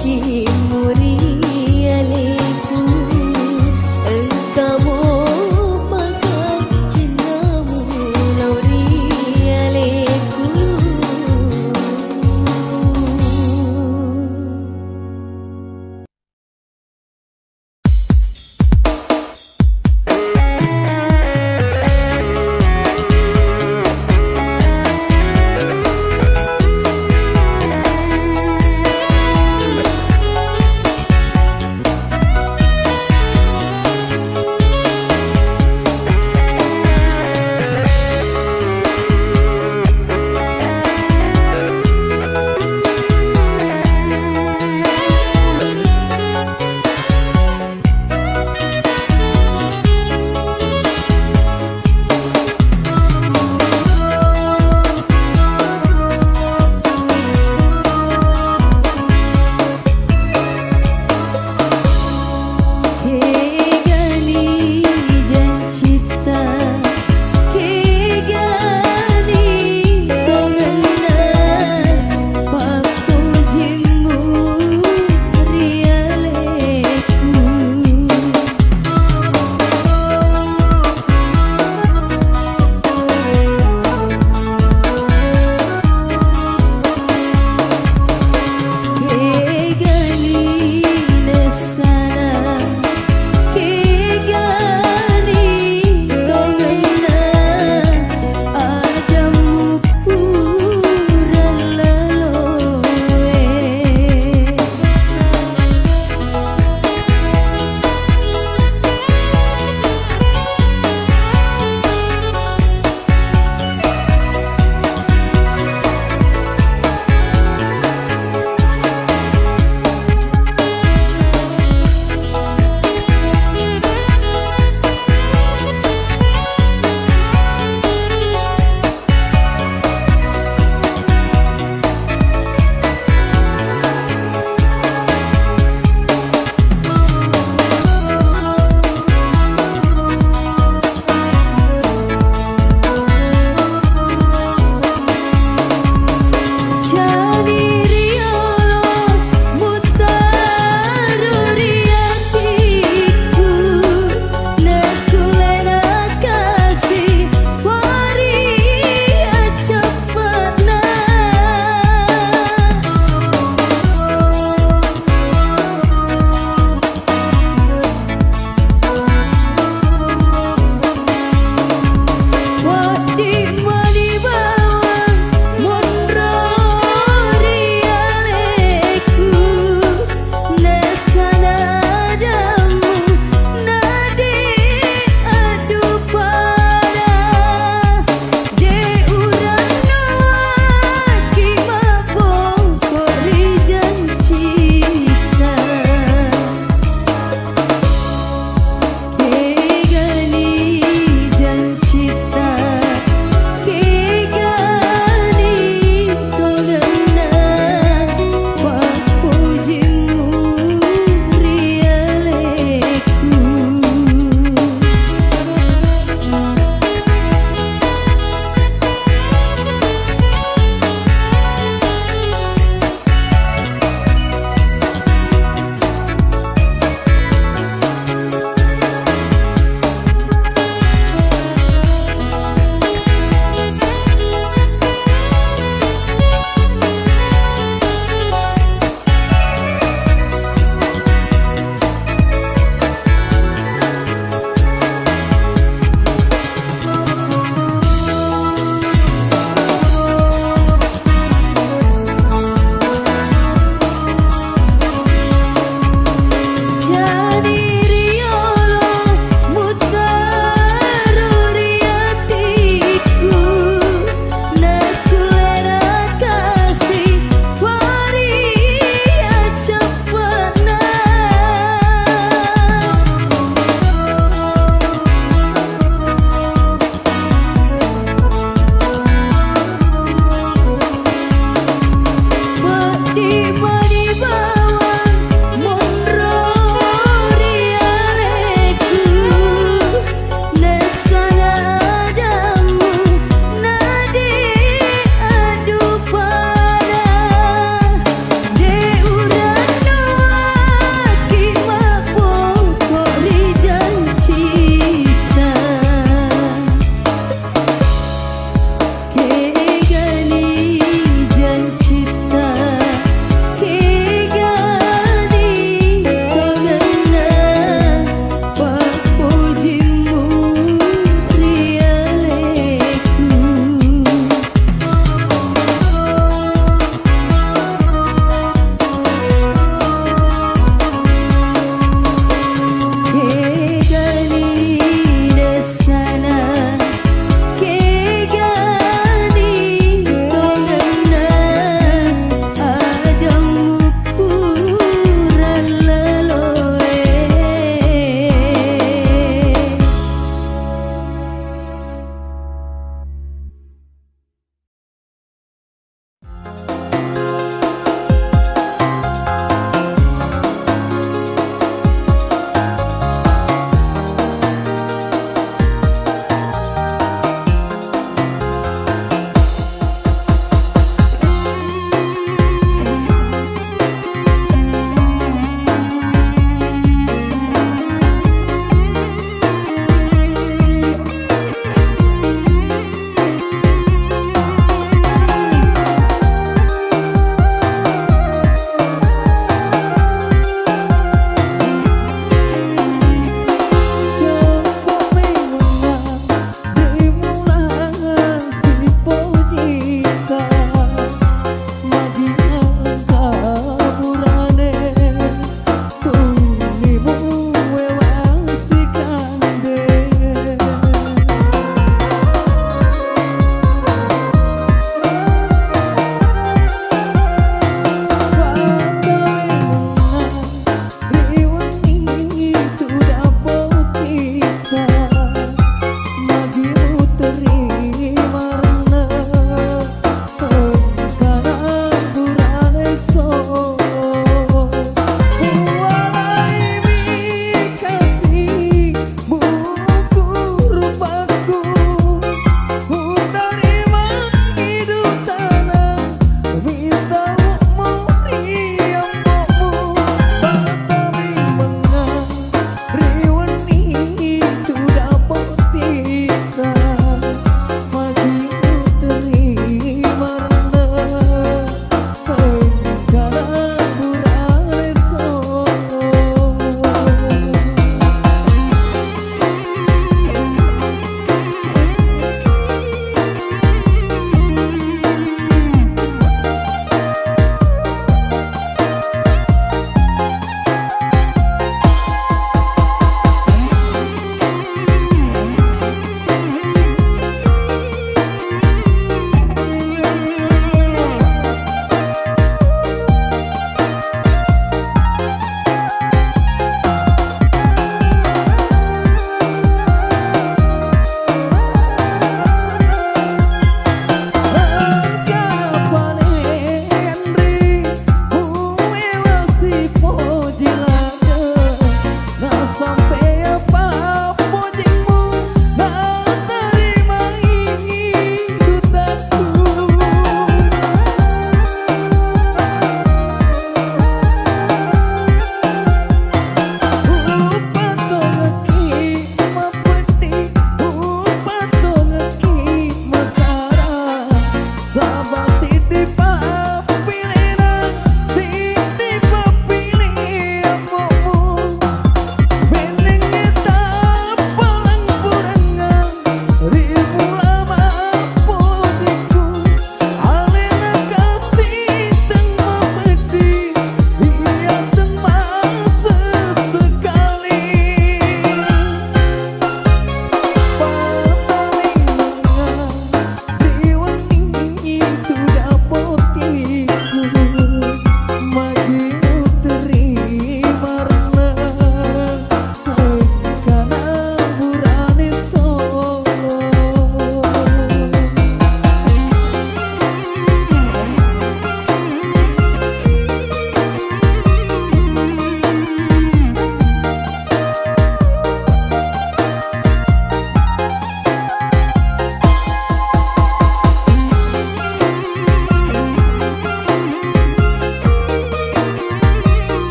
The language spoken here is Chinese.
寂寞。